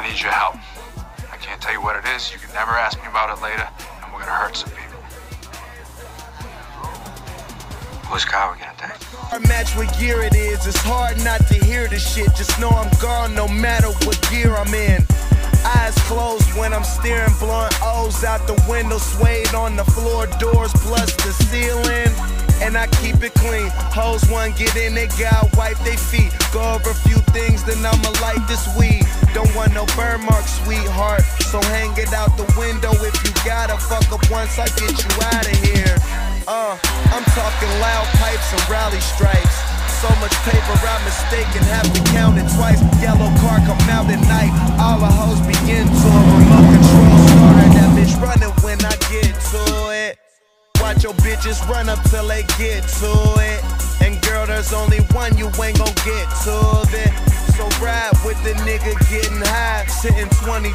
I need your help. I can't tell you what it is. You can never ask me about it later, and we're gonna hurt some people. Whose car we gonna take? I match what gear it is. It's hard not to hear the shit. Just know I'm gone no matter what gear I'm in. Eyes closed when I'm steering, blowing O's out the window, swayed on the floor, doors plus the ceiling. And I keep it clean. Hoes one get in, they got wipe their feet. Over a few things, then I'ma light this weed. Don't want no burn marks, sweetheart. So hang it out the window if you gotta fuck up once I get you out of here. Uh, I'm talking loud pipes and rally stripes. So much paper, I'm mistaken, have to count it twice. Yellow car come out at night. All the hoes begin to remote control starter. That bitch running when I get to it. Watch your bitches run up till they get to it. There's only one you ain't gon' get to it. So ride with the nigga getting high, sitting 22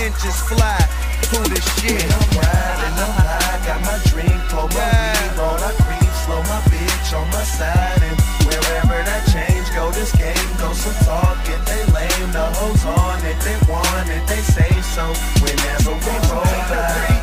inches fly. Who the shit? I'm riding, I'm high, got my drink, pour my weed, roll, I creep, slow my bitch on my side, and wherever that change go, this game goes some talk, if they lame, the hoes on it, they want it, they say so, whenever we roll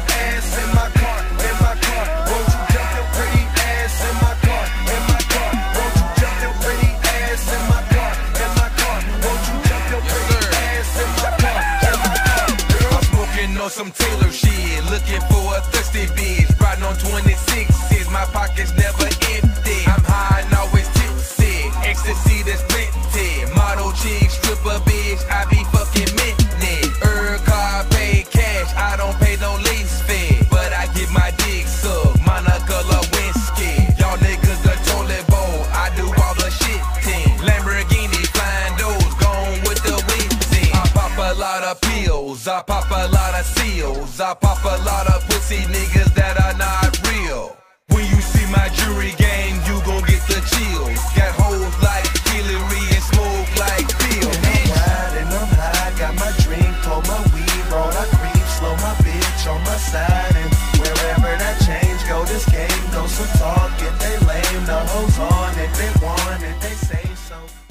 some Taylor shit, looking for a thirsty bitch. Riding on 26s, my pockets never empty. I'm high and always tipsy, ecstasy that's plenty. Model chick, stripper bitch, I be fucking minting. Er car pay cash, I don't pay no lease fee, but I get my dick sucked. Monica Lewinsky, y'all niggas the toilet bowl. I do all the shitting. Lamborghini flying doors, gone with the whizzing. I pop a lot of pills, pills. I pop a lot of seals. I pop a lot of pussy niggas that are not real. When you see my jewelry game, you gon' get the chills. Got hoes like Hillary and smoke like Bill. I'm wild and I'm high, got my drink, pull my weed, roll a creep, slow my bitch on my side. And wherever that change go, this game goes some talk. If they lame, the hoes on. If they want it, they say so.